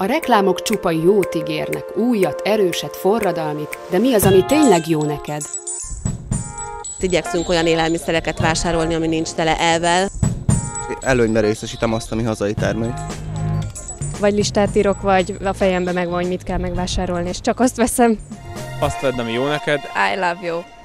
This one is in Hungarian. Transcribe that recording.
A reklámok csupa jót ígérnek, újat, erőset, forradalmit, de mi az, ami tényleg jó neked? Igyekszünk olyan élelmiszereket vásárolni, ami nincs tele elvel. Előnyben részesítem azt, ami hazai termék. Vagy listát írok, vagy a fejembe megvan, hogy mit kell megvásárolni, és csak azt veszem. Azt vedd, ami jó neked. I love you.